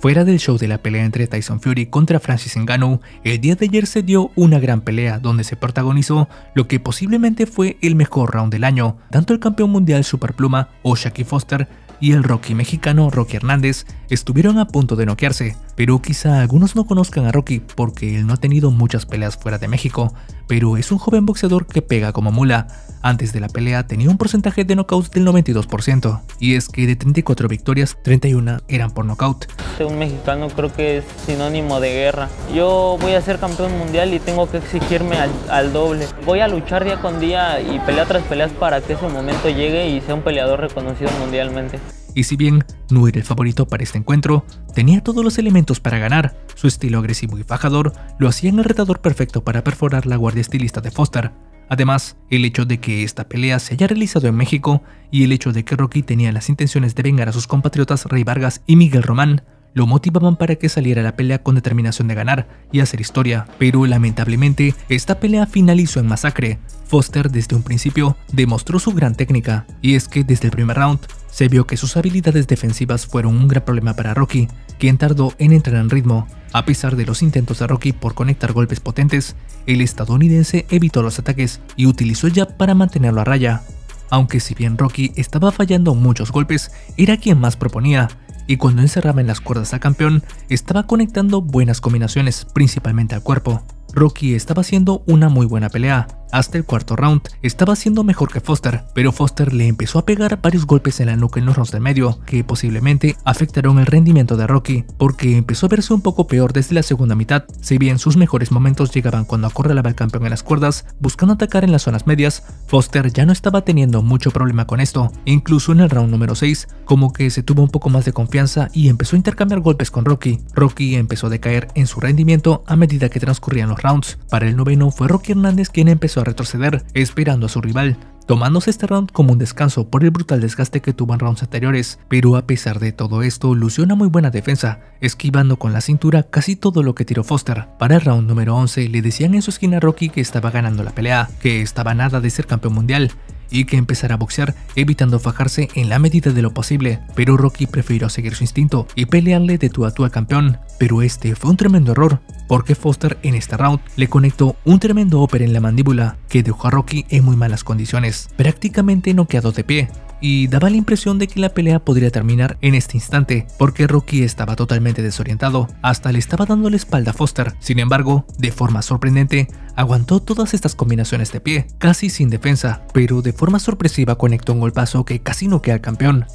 Fuera del show de la pelea entre Tyson Fury contra Francis Ngannou, el día de ayer se dio una gran pelea donde se protagonizó lo que posiblemente fue el mejor round del año. Tanto el campeón mundial Superpluma o Shaki Foster y el Rocky mexicano Rocky Hernández estuvieron a punto de noquearse, pero quizá algunos no conozcan a Rocky porque él no ha tenido muchas peleas fuera de México, pero es un joven boxeador que pega como mula. Antes de la pelea tenía un porcentaje de knockouts del 92%, y es que de 34 victorias, 31 eran por knockout. Un mexicano creo que es sinónimo de guerra. Yo voy a ser campeón mundial y tengo que exigirme al, al doble. Voy a luchar día con día y pelea tras peleas para que ese momento llegue y sea un peleador reconocido mundialmente. Y si bien no era el favorito para este encuentro, tenía todos los elementos para ganar. Su estilo agresivo y fajador lo hacían el retador perfecto para perforar la guardia estilista de Foster. Además, el hecho de que esta pelea se haya realizado en México y el hecho de que Rocky tenía las intenciones de vengar a sus compatriotas Rey Vargas y Miguel Román lo motivaban para que saliera la pelea con determinación de ganar y hacer historia, pero lamentablemente esta pelea finalizó en masacre. Foster desde un principio demostró su gran técnica, y es que desde el primer round se vio que sus habilidades defensivas fueron un gran problema para Rocky, quien tardó en entrar en ritmo. A pesar de los intentos de Rocky por conectar golpes potentes, el estadounidense evitó los ataques y utilizó el jab para mantenerlo a raya. Aunque si bien Rocky estaba fallando muchos golpes, era quien más proponía, y cuando encerraba en las cuerdas al campeón, estaba conectando buenas combinaciones, principalmente al cuerpo. Rocky estaba haciendo una muy buena pelea, hasta el cuarto round estaba siendo mejor que Foster, pero Foster le empezó a pegar varios golpes en la nuca en los rounds del medio, que posiblemente afectaron el rendimiento de Rocky, porque empezó a verse un poco peor desde la segunda mitad, si bien sus mejores momentos llegaban cuando acorralaba al campeón en las cuerdas, buscando atacar en las zonas medias, Foster ya no estaba teniendo mucho problema con esto, incluso en el round número 6, como que se tuvo un poco más de confianza y empezó a intercambiar golpes con Rocky. Rocky empezó a decaer en su rendimiento a medida que transcurrían los rounds. Para el noveno fue Rocky Hernández quien empezó a retroceder, esperando a su rival, tomándose este round como un descanso por el brutal desgaste que tuvo en rounds anteriores, pero a pesar de todo esto lució una muy buena defensa, esquivando con la cintura casi todo lo que tiró Foster. Para el round número 11 le decían en su esquina a Rocky que estaba ganando la pelea, que estaba nada de ser campeón mundial, y que empezara a boxear evitando fajarse en la medida de lo posible, pero Rocky prefirió seguir su instinto y pelearle de tú a tú al campeón, pero este fue un tremendo error, porque Foster en este round le conectó un tremendo upper en la mandíbula que dejó a Rocky en muy malas condiciones, prácticamente noqueado de pie, y daba la impresión de que la pelea podría terminar en este instante, porque Rocky estaba totalmente desorientado, hasta le estaba dando la espalda a Foster. Sin embargo, de forma sorprendente, aguantó todas estas combinaciones de pie, casi sin defensa, pero de forma sorpresiva conectó un golpazo que casi noquea al campeón.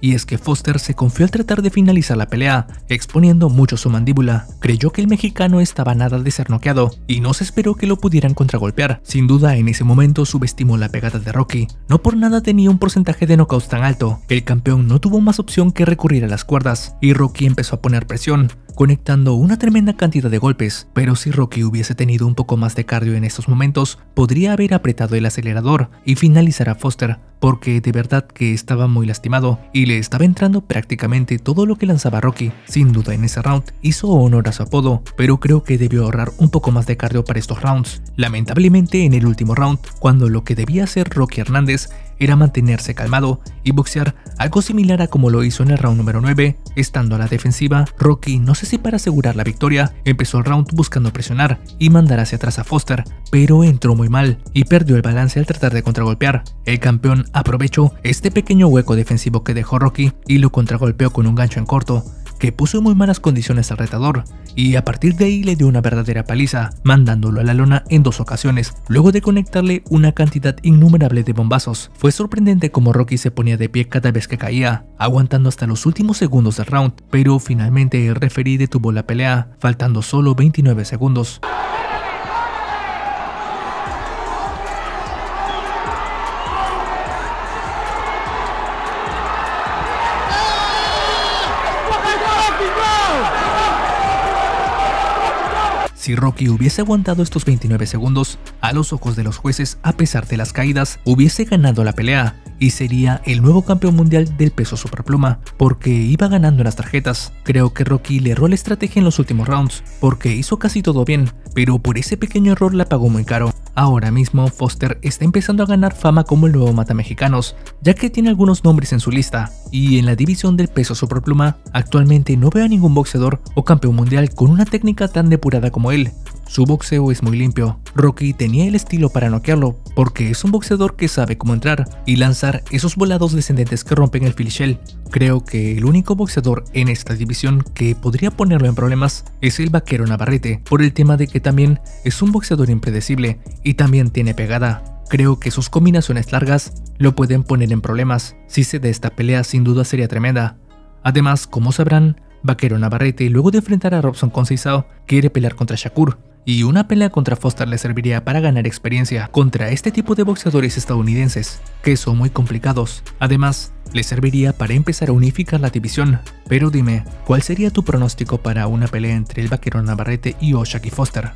Y es que Foster se confió al tratar de finalizar la pelea, exponiendo mucho su mandíbula. Creyó que el mexicano estaba nada de ser noqueado y no se esperó que lo pudieran contragolpear. Sin duda, en ese momento subestimó la pegada de Rocky. No por nada tenía un porcentaje de knockouts tan alto. El campeón no tuvo más opción que recurrir a las cuerdas y Rocky empezó a poner presión conectando una tremenda cantidad de golpes, pero si Rocky hubiese tenido un poco más de cardio en estos momentos, podría haber apretado el acelerador y finalizar a Foster, porque de verdad que estaba muy lastimado y le estaba entrando prácticamente todo lo que lanzaba Rocky. Sin duda en ese round hizo honor a su apodo, pero creo que debió ahorrar un poco más de cardio para estos rounds. Lamentablemente en el último round, cuando lo que debía hacer Rocky Hernández era mantenerse calmado y boxear algo similar a como lo hizo en el round número 9. Estando a la defensiva, Rocky, no sé si para asegurar la victoria, empezó el round buscando presionar y mandar hacia atrás a Foster, pero entró muy mal y perdió el balance al tratar de contragolpear. El campeón aprovechó este pequeño hueco defensivo que dejó Rocky y lo contragolpeó con un gancho en corto, que puso en muy malas condiciones al retador, y a partir de ahí le dio una verdadera paliza, mandándolo a la lona en dos ocasiones, luego de conectarle una cantidad innumerable de bombazos. Fue sorprendente como Rocky se ponía de pie cada vez que caía, aguantando hasta los últimos segundos del round, pero finalmente el referee detuvo la pelea, faltando solo 29 segundos. Si Rocky hubiese aguantado estos 29 segundos, a los ojos de los jueces, a pesar de las caídas, hubiese ganado la pelea y sería el nuevo campeón mundial del peso superpluma, porque iba ganando en las tarjetas. Creo que Rocky le erró la estrategia en los últimos rounds, porque hizo casi todo bien, pero por ese pequeño error la pagó muy caro. Ahora mismo Foster está empezando a ganar fama como el nuevo matamexicanos, ya que tiene algunos nombres en su lista, y en la división del peso superpluma, actualmente no veo a ningún boxeador o campeón mundial con una técnica tan depurada como él. Su boxeo es muy limpio. Rocky tenía el estilo para noquearlo, porque es un boxeador que sabe cómo entrar y lanzar esos volados descendentes que rompen el filichel. Creo que el único boxeador en esta división que podría ponerlo en problemas es el vaquero Navarrete, por el tema de que también es un boxeador impredecible y también tiene pegada. Creo que sus combinaciones largas lo pueden poner en problemas. Si se da esta pelea sin duda sería tremenda. Además, como sabrán, Vaquero Navarrete, luego de enfrentar a Robson con quiere pelear contra Shakur, y una pelea contra Foster le serviría para ganar experiencia contra este tipo de boxeadores estadounidenses, que son muy complicados. Además, le serviría para empezar a unificar la división. Pero dime, ¿cuál sería tu pronóstico para una pelea entre el vaquero Navarrete y Oshaki Foster?